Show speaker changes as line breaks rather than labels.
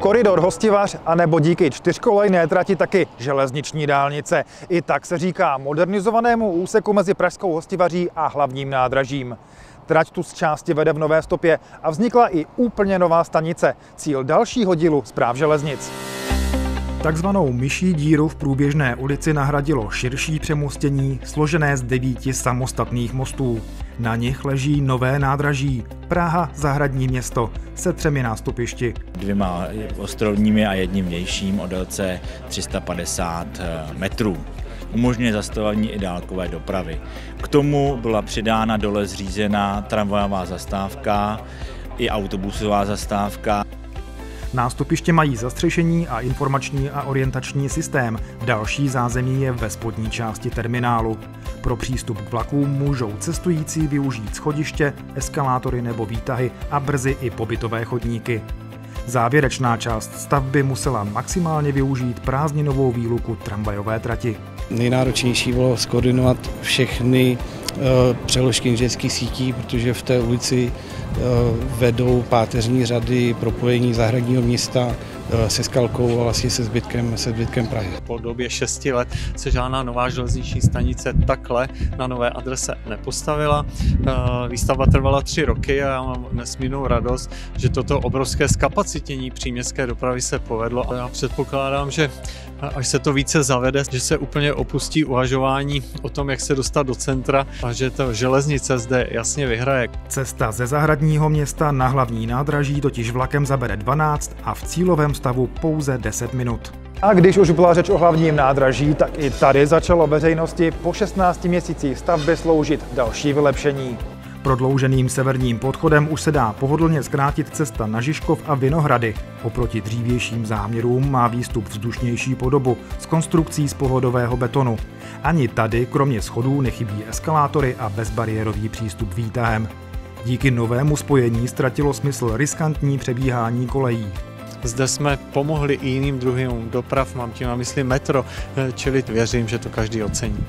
koridor Hostivař, anebo díky čtyřkolejné trati taky železniční dálnice. I tak se říká modernizovanému úseku mezi Pražskou Hostivaří a hlavním nádražím. Trať tu z části vede v nové stopě a vznikla i úplně nová stanice, cíl dalšího dílu zpráv železnic. Takzvanou myší díru v průběžné ulici nahradilo širší přemostění, složené z devíti samostatných mostů. Na nich leží nové nádraží Praha zahradní město se třemi nástupišti.
Dvěma ostrovními a jedním vnějším o délce 350 eh, metrů umožňuje zastavení i dálkové dopravy. K tomu byla přidána dole zřízená tramvajová zastávka i autobusová zastávka.
Nástupiště mají zastřešení a informační a orientační systém. Další zázemí je ve spodní části terminálu. Pro přístup k vlakům můžou cestující využít schodiště, eskalátory nebo výtahy a brzy i pobytové chodníky. Závěrečná část stavby musela maximálně využít prázdninovou výluku tramvajové trati.
Nejnáročnější bylo skoordinovat všechny eh, přeložky inženýrských sítí, protože v té ulici vedou páteřní řady propojení zahradního města Eh, se Skalkou a vlastně se zbytkem, se zbytkem Prahy.
Po době 6 let se žádná nová železniční stanice takhle na nové adrese nepostavila. Eh, výstavba trvala tři roky a já mám nesmírnou radost, že toto obrovské zkapacitění příměstské dopravy se povedlo. Já předpokládám, že až se to více zavede, že se úplně opustí uvažování o tom, jak se dostat do centra a že to železnice zde jasně vyhraje.
Cesta ze zahradního města na hlavní nádraží totiž vlakem zabere 12 a v cílovém stavu pouze 10 minut. A když už byla řeč o hlavním nádraží, tak i tady začalo veřejnosti po 16 měsících stavby sloužit další vylepšení. Prodlouženým severním podchodem už se dá pohodlně zkrátit cesta na Žižkov a Vinohrady. Oproti dřívějším záměrům má výstup vzdušnější podobu s konstrukcí z pohodového betonu. Ani tady, kromě schodů, nechybí eskalátory a bezbariérový přístup výtahem. Díky novému spojení ztratilo smysl riskantní přebíhání kolejí.
Zde jsme pomohli i jiným druhým doprav, mám tím na mysli metro, čili věřím, že to každý ocení.